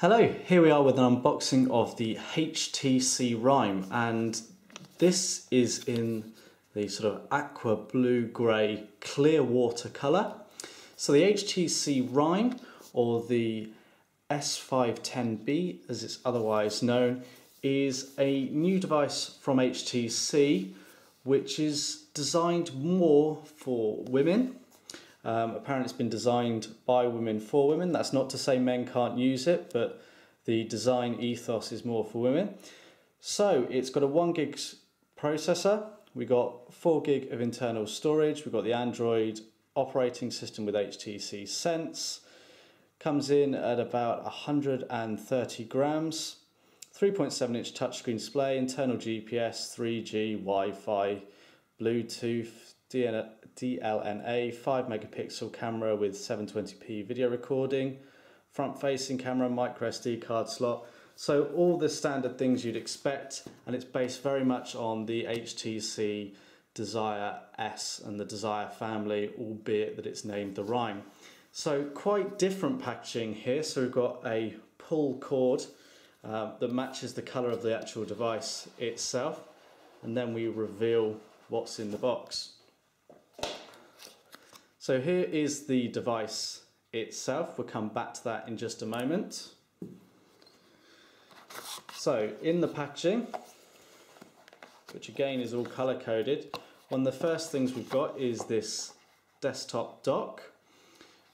Hello, here we are with an unboxing of the HTC Rhyme and this is in the sort of aqua blue grey clear water colour. So the HTC Rhyme or the S510B as it's otherwise known is a new device from HTC which is designed more for women um, apparently, it's been designed by women for women. That's not to say men can't use it, but the design ethos is more for women. So it's got a one gig processor. We got four gig of internal storage. We've got the Android operating system with HTC Sense. Comes in at about 130 grams. 3.7 inch touchscreen display, internal GPS, 3G, Wi-Fi, Bluetooth, DLNA 5 megapixel camera with 720p video recording, front facing camera, micro SD card slot. So all the standard things you'd expect and it's based very much on the HTC Desire S and the Desire family, albeit that it's named the Rhyme. So quite different packaging here. So we've got a pull cord uh, that matches the colour of the actual device itself and then we reveal what's in the box. So here is the device itself. We'll come back to that in just a moment. So in the packaging, which again is all color coded, one of the first things we've got is this desktop dock.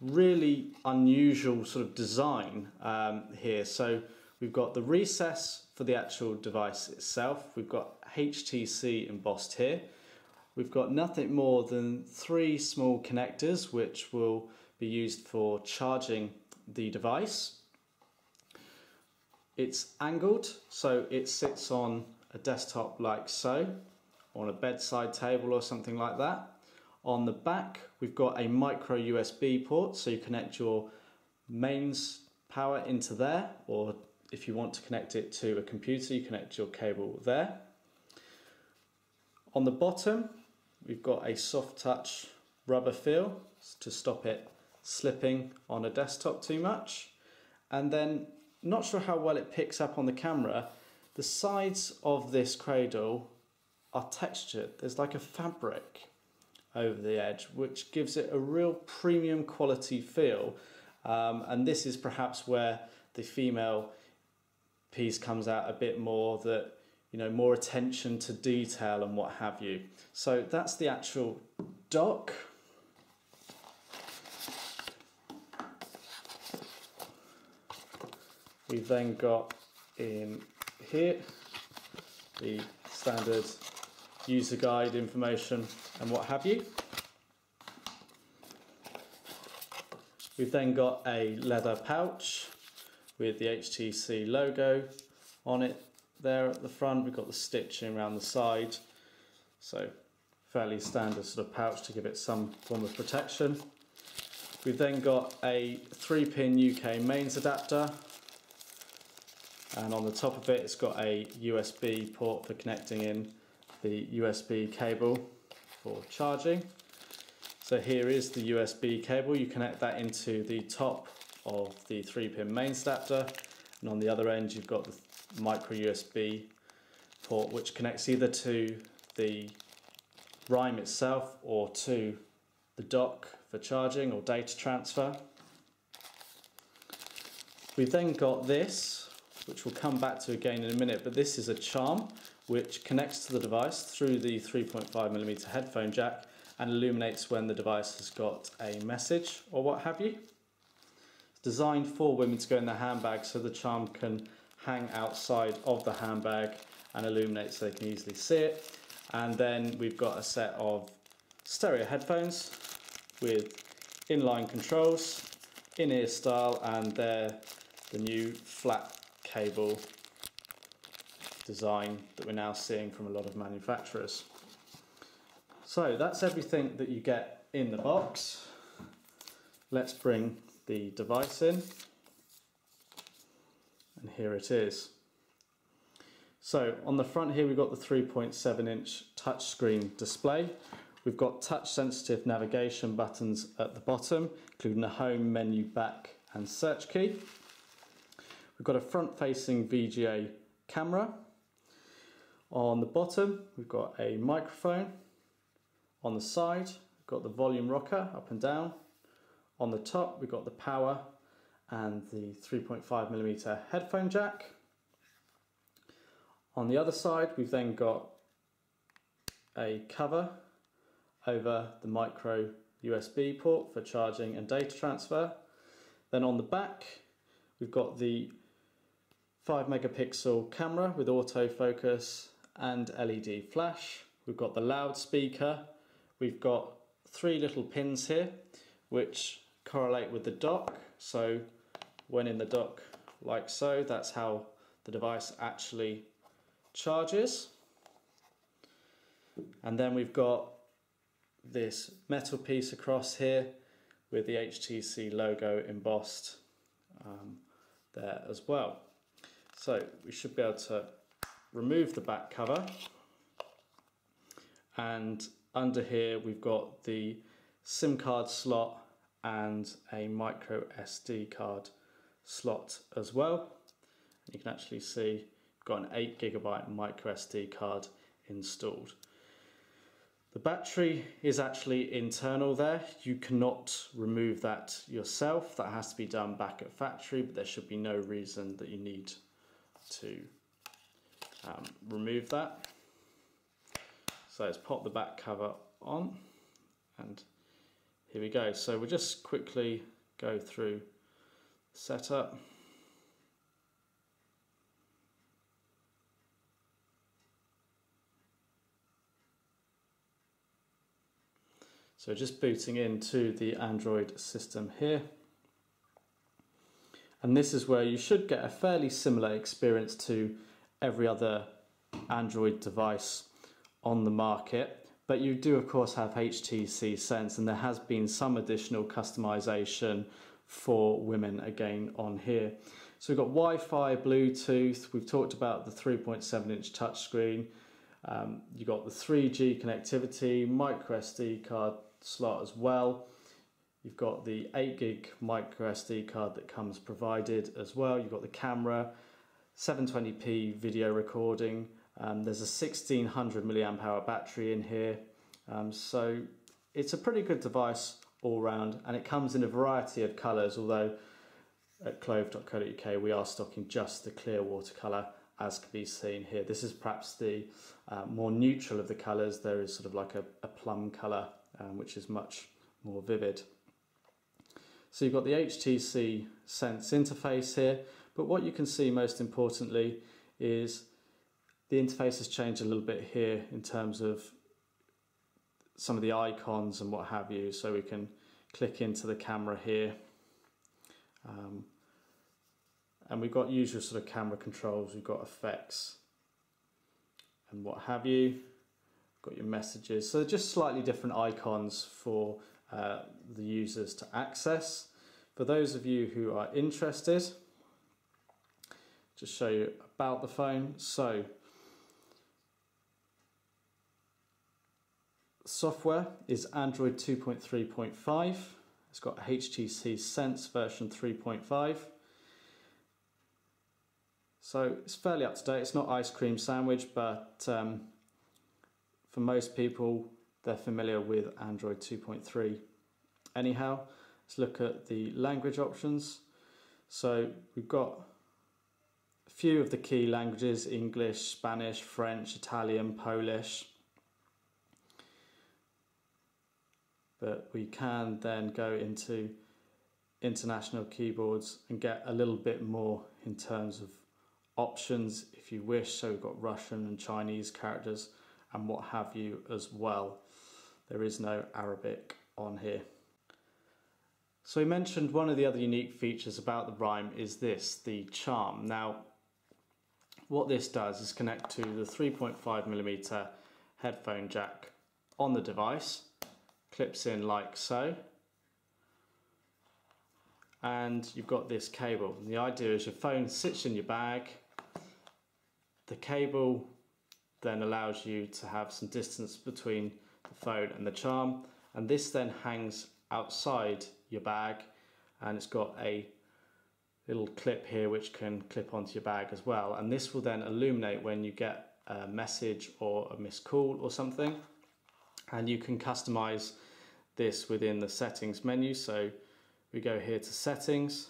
Really unusual sort of design um, here. So we've got the recess for the actual device itself. We've got HTC embossed here. We've got nothing more than three small connectors which will be used for charging the device. It's angled, so it sits on a desktop like so, on a bedside table or something like that. On the back, we've got a micro USB port, so you connect your mains power into there, or if you want to connect it to a computer, you connect your cable there. On the bottom, We've got a soft touch rubber feel to stop it slipping on a desktop too much. And then, not sure how well it picks up on the camera, the sides of this cradle are textured. There's like a fabric over the edge, which gives it a real premium quality feel. Um, and this is perhaps where the female piece comes out a bit more that you know, more attention to detail and what have you. So that's the actual dock. We've then got in here the standard user guide information and what have you. We've then got a leather pouch with the HTC logo on it there at the front. We've got the stitching around the side. So fairly standard sort of pouch to give it some form of protection. We've then got a 3 pin UK mains adapter and on the top of it it's got a USB port for connecting in the USB cable for charging. So here is the USB cable, you connect that into the top of the 3 pin mains adapter and on the other end you've got the micro USB port which connects either to the Rhyme itself or to the dock for charging or data transfer. We've then got this, which we'll come back to again in a minute, but this is a charm which connects to the device through the 3.5mm headphone jack and illuminates when the device has got a message or what have you. It's designed for women to go in their handbag so the charm can hang outside of the handbag and illuminate so they can easily see it. And then we've got a set of stereo headphones with inline controls, in-ear style, and they're the new flat cable design that we're now seeing from a lot of manufacturers. So that's everything that you get in the box. Let's bring the device in and here it is. So on the front here we've got the 3.7 inch touchscreen display. We've got touch sensitive navigation buttons at the bottom, including the home, menu, back and search key. We've got a front-facing VGA camera. On the bottom, we've got a microphone. On the side, we've got the volume rocker up and down. On the top, we've got the power and the 3.5 millimeter headphone jack. On the other side, we've then got a cover over the micro USB port for charging and data transfer. Then on the back, we've got the 5 megapixel camera with autofocus and LED flash. We've got the loudspeaker. We've got three little pins here which correlate with the dock. So when in the dock like so, that's how the device actually charges. And then we've got this metal piece across here with the HTC logo embossed um, there as well. So we should be able to remove the back cover and under here we've got the SIM card slot and a micro SD card slot as well. You can actually see got an 8 gigabyte micro SD card installed. The battery is actually internal there. You cannot remove that yourself. That has to be done back at factory, but there should be no reason that you need to um, remove that. So let's pop the back cover on and here we go. So we'll just quickly go through setup. So just booting into the Android system here. And this is where you should get a fairly similar experience to every other Android device on the market. But you do of course have HTC Sense and there has been some additional customization for women again on here. So we've got Wi-Fi, Bluetooth, we've talked about the 3.7 inch touchscreen, um, you've got the 3G connectivity, micro SD card slot as well. You've got the 8 gig micro SD card that comes provided as well. You've got the camera, 720p video recording. Um, there's a 1600 milliamp hour battery in here. Um, so it's a pretty good device all round and it comes in a variety of colours although at clove.co.uk we are stocking just the clear watercolour as can be seen here. This is perhaps the uh, more neutral of the colours. There is sort of like a, a plum colour um, which is much more vivid. So you've got the HTC Sense interface here, but what you can see most importantly is the interface has changed a little bit here in terms of some of the icons and what have you. So we can click into the camera here. Um, and we've got usual sort of camera controls, we've got effects and what have you got your messages. So just slightly different icons for uh, the users to access. For those of you who are interested, just show you about the phone. So software is Android 2.3.5. It's got HTC Sense version 3.5. So it's fairly up to date. It's not ice cream sandwich, but um, for most people, they're familiar with Android 2.3. Anyhow, let's look at the language options. So we've got a few of the key languages, English, Spanish, French, Italian, Polish. But we can then go into international keyboards and get a little bit more in terms of options if you wish. So we've got Russian and Chinese characters and what have you as well. There is no Arabic on here. So we mentioned one of the other unique features about the Rhyme is this, the charm. Now, what this does is connect to the 3.5 millimeter headphone jack on the device, clips in like so, and you've got this cable. And the idea is your phone sits in your bag, the cable then allows you to have some distance between the phone and the charm. And this then hangs outside your bag. And it's got a little clip here which can clip onto your bag as well. And this will then illuminate when you get a message or a missed call or something and you can customize this within the settings menu. So we go here to settings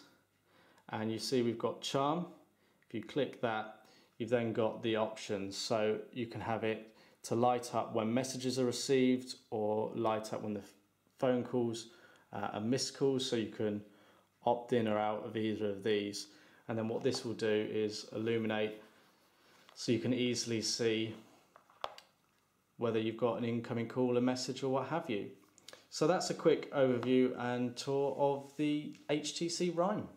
and you see we've got charm. If you click that you've then got the options. So you can have it to light up when messages are received or light up when the phone calls uh, are missed calls. So you can opt in or out of either of these. And then what this will do is illuminate so you can easily see whether you've got an incoming call, a message or what have you. So that's a quick overview and tour of the HTC Rhyme.